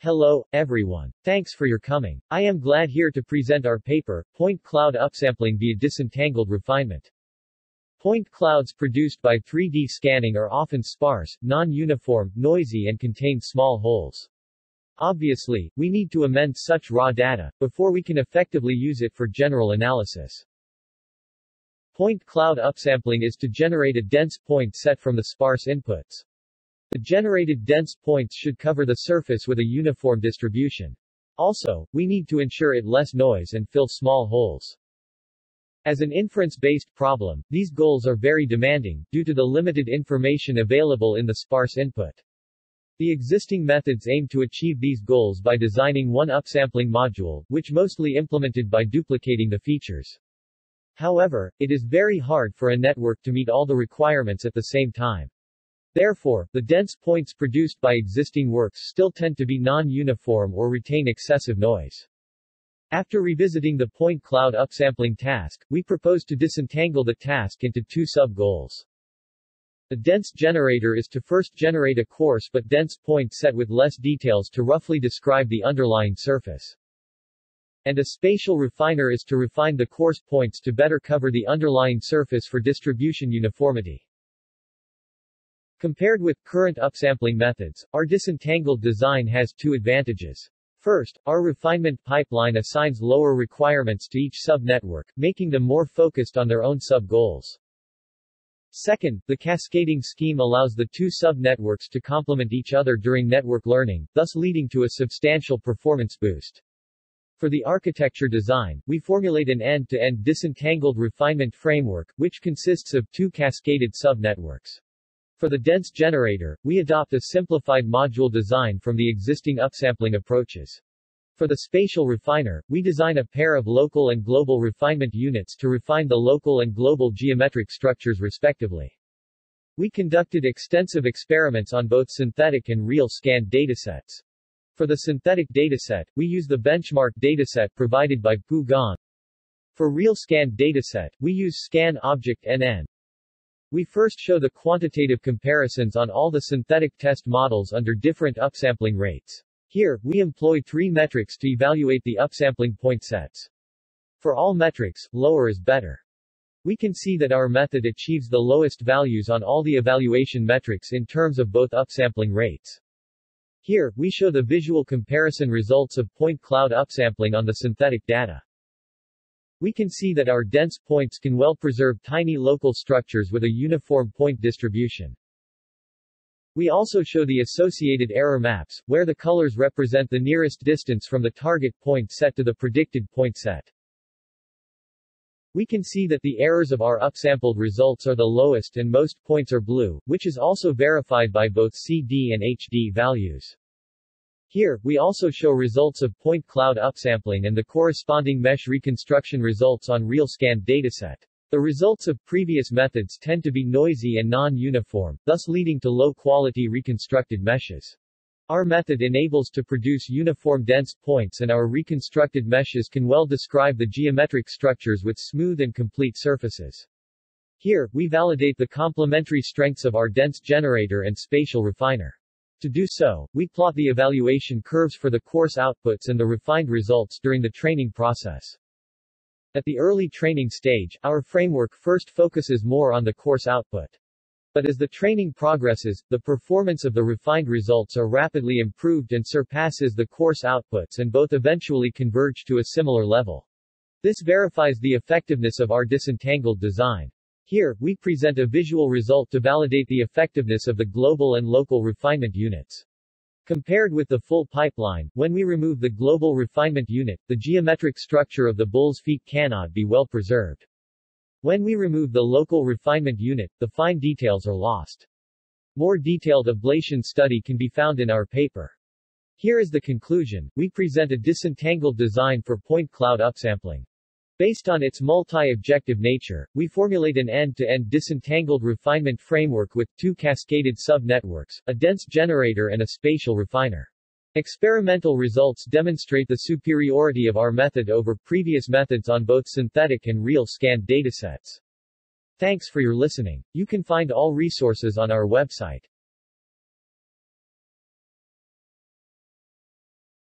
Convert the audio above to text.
Hello, everyone. Thanks for your coming. I am glad here to present our paper, Point Cloud Upsampling via Disentangled Refinement. Point clouds produced by 3D scanning are often sparse, non-uniform, noisy and contain small holes. Obviously, we need to amend such raw data, before we can effectively use it for general analysis. Point cloud upsampling is to generate a dense point set from the sparse inputs. The generated dense points should cover the surface with a uniform distribution. Also, we need to ensure it less noise and fill small holes. As an inference-based problem, these goals are very demanding, due to the limited information available in the sparse input. The existing methods aim to achieve these goals by designing one upsampling module, which mostly implemented by duplicating the features. However, it is very hard for a network to meet all the requirements at the same time. Therefore, the dense points produced by existing works still tend to be non-uniform or retain excessive noise. After revisiting the point cloud upsampling task, we propose to disentangle the task into two sub-goals. Dense generator is to first generate a coarse but dense point set with less details to roughly describe the underlying surface. And a spatial refiner is to refine the coarse points to better cover the underlying surface for distribution uniformity. Compared with current upsampling methods, our disentangled design has two advantages. First, our refinement pipeline assigns lower requirements to each sub-network, making them more focused on their own sub-goals. Second, the cascading scheme allows the two sub-networks to complement each other during network learning, thus leading to a substantial performance boost. For the architecture design, we formulate an end-to-end -end disentangled refinement framework, which consists of two cascaded sub-networks. For the dense generator, we adopt a simplified module design from the existing upsampling approaches. For the spatial refiner, we design a pair of local and global refinement units to refine the local and global geometric structures respectively. We conducted extensive experiments on both synthetic and real scanned datasets. For the synthetic dataset, we use the benchmark dataset provided by PU-GAN. For real scanned dataset, we use ScanObjectNN. We first show the quantitative comparisons on all the synthetic test models under different upsampling rates. Here, we employ three metrics to evaluate the upsampling point sets. For all metrics, lower is better. We can see that our method achieves the lowest values on all the evaluation metrics in terms of both upsampling rates. Here, we show the visual comparison results of point cloud upsampling on the synthetic data. We can see that our dense points can well preserve tiny local structures with a uniform point distribution. We also show the associated error maps, where the colors represent the nearest distance from the target point set to the predicted point set. We can see that the errors of our upsampled results are the lowest and most points are blue, which is also verified by both CD and HD values. Here, we also show results of point cloud upsampling and the corresponding mesh reconstruction results on real scanned dataset. The results of previous methods tend to be noisy and non-uniform, thus leading to low-quality reconstructed meshes. Our method enables to produce uniform dense points and our reconstructed meshes can well describe the geometric structures with smooth and complete surfaces. Here, we validate the complementary strengths of our dense generator and spatial refiner. To do so, we plot the evaluation curves for the coarse outputs and the refined results during the training process. At the early training stage, our framework first focuses more on the coarse output. But as the training progresses, the performance of the refined results are rapidly improved and surpasses the coarse outputs and both eventually converge to a similar level. This verifies the effectiveness of our disentangled design. Here, we present a visual result to validate the effectiveness of the global and local refinement units. Compared with the full pipeline, when we remove the global refinement unit, the geometric structure of the bull's feet cannot be well preserved. When we remove the local refinement unit, the fine details are lost. More detailed ablation study can be found in our paper. Here is the conclusion, we present a disentangled design for point cloud upsampling. Based on its multi-objective nature, we formulate an end-to-end -end disentangled refinement framework with two cascaded sub-networks, a dense generator and a spatial refiner. Experimental results demonstrate the superiority of our method over previous methods on both synthetic and real scanned datasets. Thanks for your listening. You can find all resources on our website.